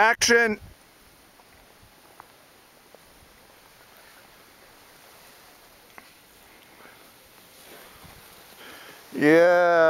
Action. Yeah.